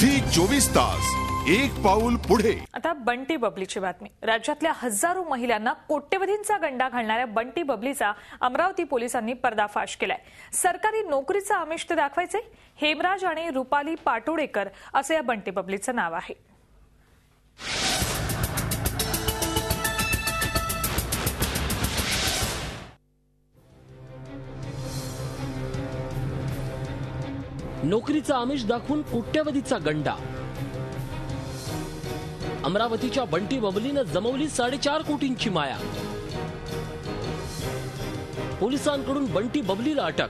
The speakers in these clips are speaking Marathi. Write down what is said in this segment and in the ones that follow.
झी चोवीस तास एक पाऊल पुढे. आता बंटी बबलीची बातमी. राज्यातल्या हजारो महिलांना कोट्यवधींचा गंडा घालणाऱ्या बंटी बबलीचा अमरावती पोलिसांनी पर्दाफाश केलाय. सरकारी नोकरीचं आमिष ते दाखवायचे हेमराज आणि रुपाली पाटोडेकर असं या बंटी बबलीचं नाव आहे. नोकरीचा आमिष दाखवून कोट्यवधीचा गंडा. अमरावतीच्या बंटी बबलीनं जमवली साडेचार कोटींची माया. पोलिसांकडून बंटी बबलीला अटक.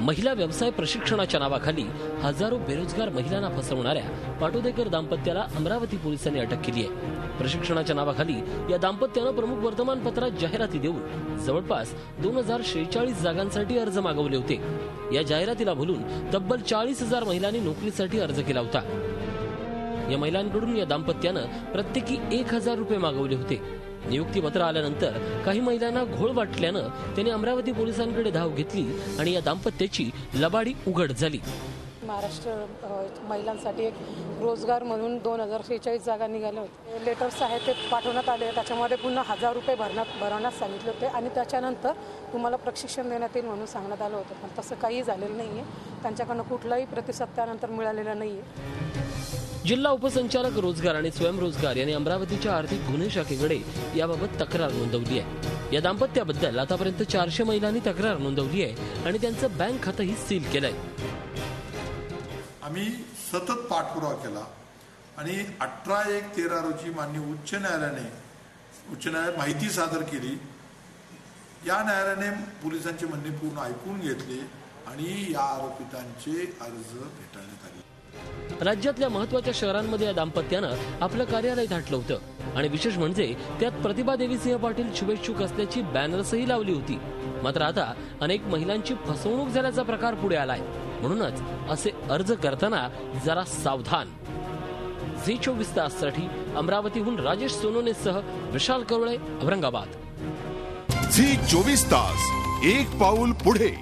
महिला व्यवसाय प्रशिक्षणाच्या नावाखाली हजारो बेरोजगार महिलांना फसवणाऱ्या पाटोदेकर दाम्पत्याला अमरावती पोलिसांनी अटक केली आहे. प्रशिक्षणाच्या नावाखाली या दाम्पत्यानं प्रमुख वर्तमानपत्रात जाहिराती देऊन जवळपास दोन हजार शेहेचाळीस जागांसाठी अर्ज मागवले होते. या जाहिरातीला भुलून तब्बल चाळीस हजार महिलांनी नोकरीसाठी अर्ज केला होता. या महिलांकडून या दाम्पत्यानं प्रत्येकी एक हजार रुपये मागवले होते. नियुक्तीपत्र आल्यानंतर काही महिलांना घोळ वाटल्यानं त्यांनी अमरावती पोलिसांकडे धाव घेतली आणि या दाम्पत्याची लबाडी उघड झाली. महाराष्ट्र महिलांसाठी एक रोजगार म्हणून दोन हजार शेहेचाळीस जागा निघाल्या होत्या. लेटर्स आहेत ते पाठवण्यात आले त्याच्यामध्ये पुन्हा हजार रुपये भरण्यात भरवण्यास सांगितले होते आणि त्याच्यानंतर तुम्हाला प्रशिक्षण देण्यात येईल म्हणून सांगण्यात आलं होतं. पण तसं काही झालेलं नाही आहे त्यांच्याकडनं कुठलाही प्रतिसाद त्यानंतर मिळालेला नाही आहे जिल्हा उपसंचालक रोजगार आणि स्वयंरोजगार यांनी अमरावतीच्या आर्थिक गुन्हे शाखेकडे याबाबत तक्रार नोंदवली आहे. या दाम्पत्याबद्दल आतापर्यंत चारशे महिलांनी तक्रार नोंदवली आहे आणि त्यांचं बँक खातंही सील केलंय. आम्ही सतत पाठपुरावा केला. आणि अठरा एक तेरा रोजी मान्य उच्च न्यायालयाने उच्च न्यायालयात माहिती सादर केली. या न्यायालयाने पोलिसांचे म्हणणे पूर्ण ऐकून घेतले आणि या आरोपितांचे अर्ज फेटाळण्यात आले. राज्यातल्या महत्त्वाच्या शहरांमध्ये या दाम्पत्यानं आपलं कार्यालय धाटलं होतं. आणि विशेष म्हणजे त्यात प्रतिभा देवी सिंह पाटील शुभेच्छुक असल्याची बॅनर्सही लावली होती. मात्र आता अनेक महिलांची फसवणूक झाल्याचा प्रकार पुढे आलाय. म्हणूनच असे अर्ज करताना जरा सावधान. झी चोवीस ताससाठी अमरावतीहून राजेश सोनोनेसह विशाल कवळे औरंगाबाद. झी चोवीस तास एक पाऊल पुढे.